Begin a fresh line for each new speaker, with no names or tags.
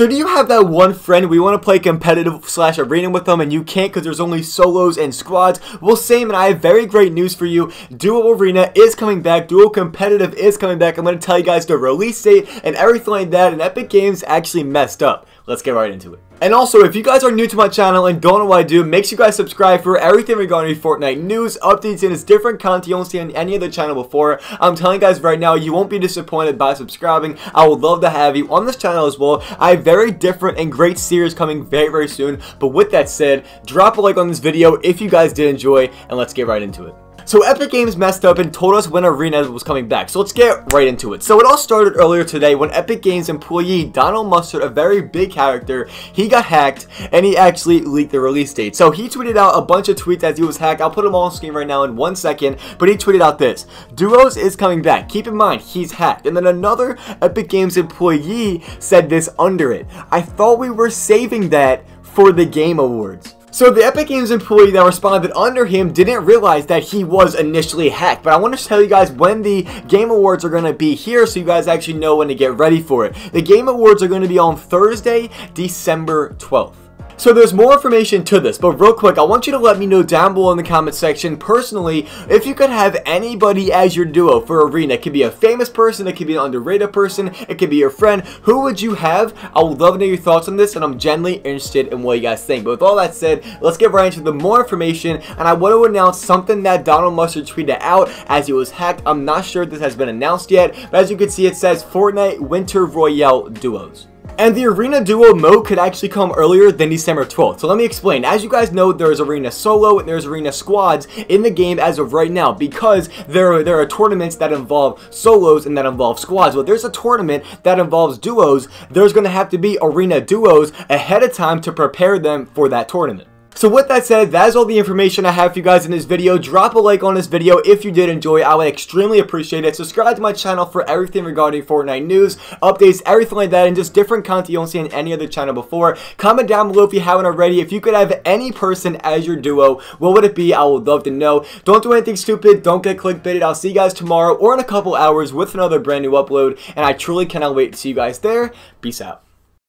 So do you have that one friend we want to play competitive slash arena with them and you can't because there's only solos and squads? Well, same, and I have very great news for you. Duo Arena is coming back. Duo Competitive is coming back. I'm going to tell you guys the release date and everything like that, and Epic Games actually messed up. Let's get right into it. And also, if you guys are new to my channel and don't know what I do, make sure you guys subscribe for everything regarding Fortnite news, updates, and its different content you won't see on any other channel before. I'm telling you guys right now, you won't be disappointed by subscribing. I would love to have you on this channel as well. I have very different and great series coming very, very soon. But with that said, drop a like on this video if you guys did enjoy, and let's get right into it. So Epic Games messed up and told us when Arena was coming back, so let's get right into it. So it all started earlier today when Epic Games employee Donald Mustard, a very big character, he got hacked and he actually leaked the release date. So he tweeted out a bunch of tweets as he was hacked. I'll put them all on screen right now in one second, but he tweeted out this. Duos is coming back. Keep in mind, he's hacked. And then another Epic Games employee said this under it. I thought we were saving that for the Game Awards. So the Epic Games employee that responded under him didn't realize that he was initially hacked. But I want to tell you guys when the Game Awards are going to be here so you guys actually know when to get ready for it. The Game Awards are going to be on Thursday, December 12th. So there's more information to this, but real quick, I want you to let me know down below in the comment section, personally, if you could have anybody as your duo for Arena. It could be a famous person, it could be an underrated person, it could be your friend. Who would you have? I would love to know your thoughts on this, and I'm genuinely interested in what you guys think. But with all that said, let's get right into the more information, and I want to announce something that Donald Mustard tweeted out as he was hacked. I'm not sure if this has been announced yet, but as you can see, it says Fortnite Winter Royale Duos. And the Arena Duo mode could actually come earlier than December 12th. So let me explain. As you guys know, there's Arena Solo and there's Arena Squads in the game as of right now because there are, there are tournaments that involve solos and that involve squads. But there's a tournament that involves duos. There's going to have to be Arena Duos ahead of time to prepare them for that tournament. So with that said, that is all the information I have for you guys in this video. Drop a like on this video if you did enjoy. I would extremely appreciate it. Subscribe to my channel for everything regarding Fortnite news, updates, everything like that, and just different content you don't see on any other channel before. Comment down below if you haven't already. If you could have any person as your duo, what would it be? I would love to know. Don't do anything stupid. Don't get clickbaited. I'll see you guys tomorrow or in a couple hours with another brand new upload. And I truly cannot wait to see you guys there. Peace out.